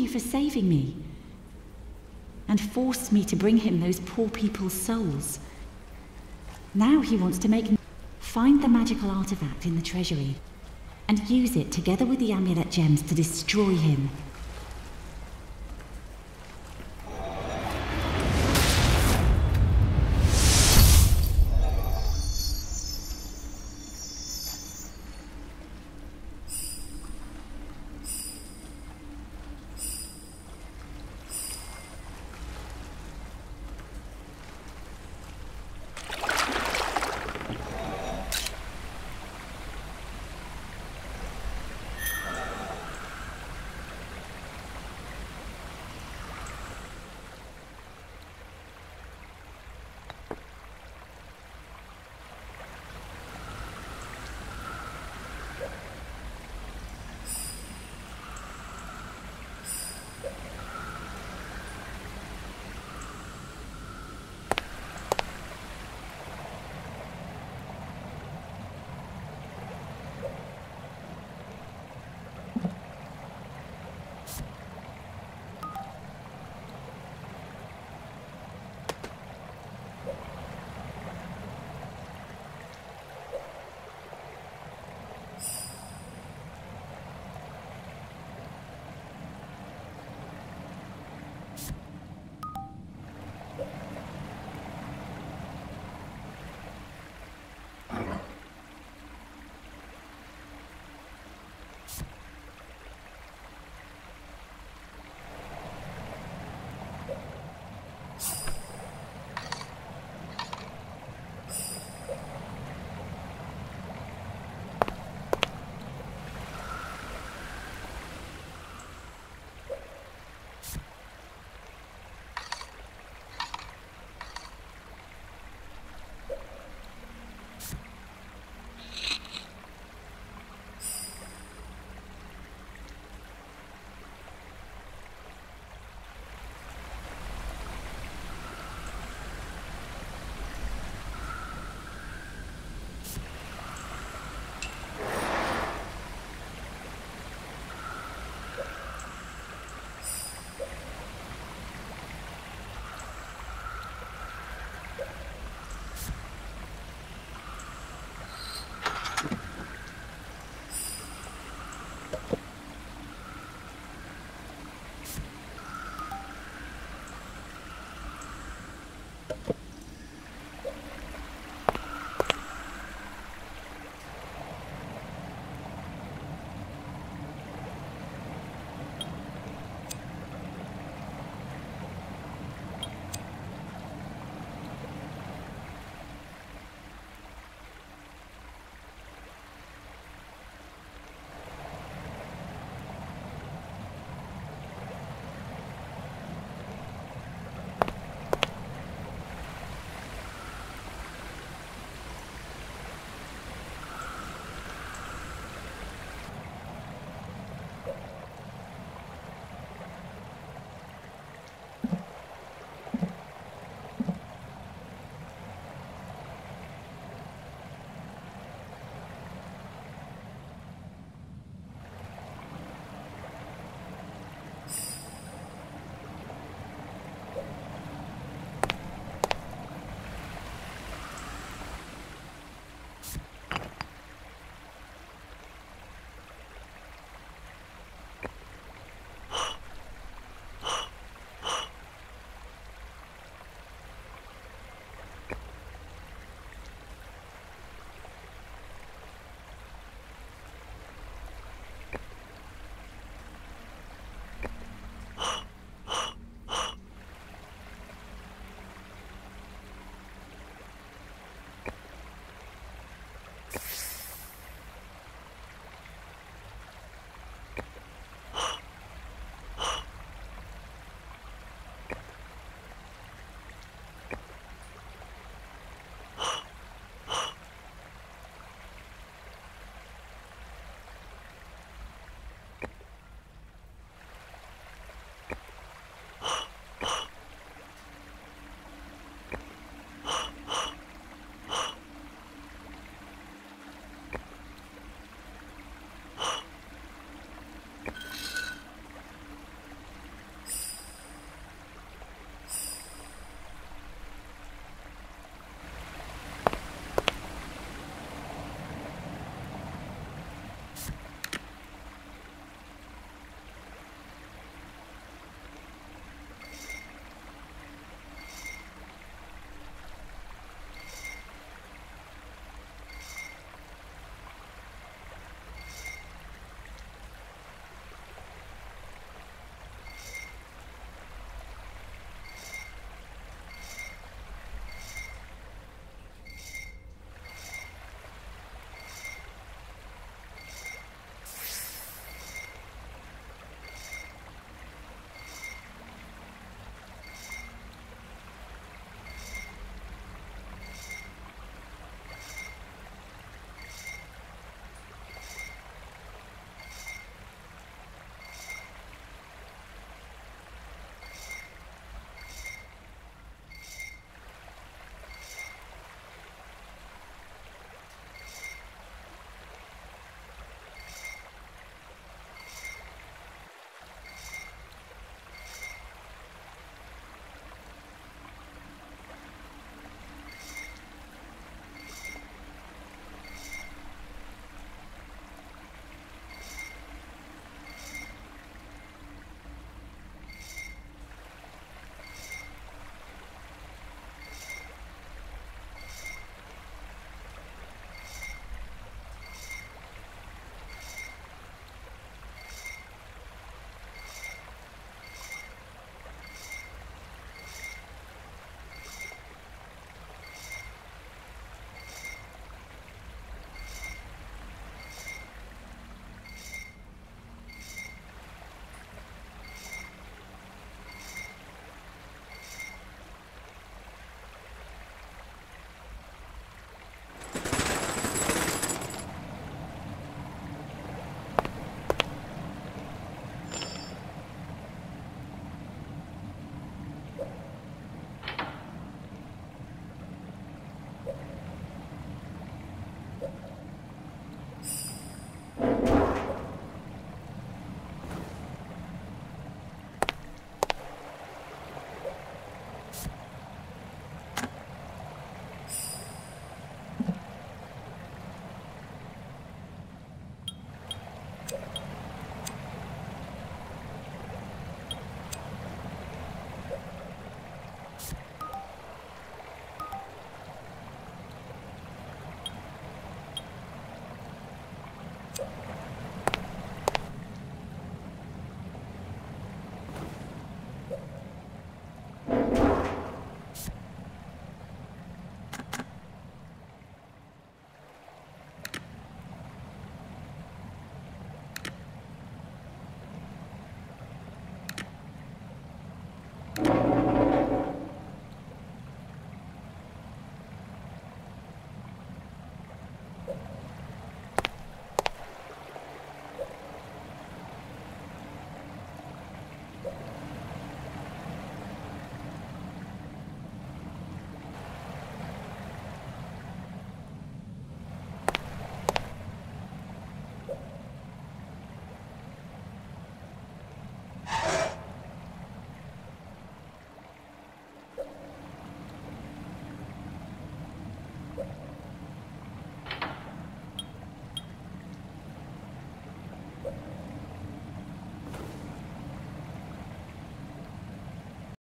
you for saving me. And forced me to bring him those poor people's souls. Now he wants to make... Find the magical artifact in the treasury and use it together with the amulet gems to destroy him.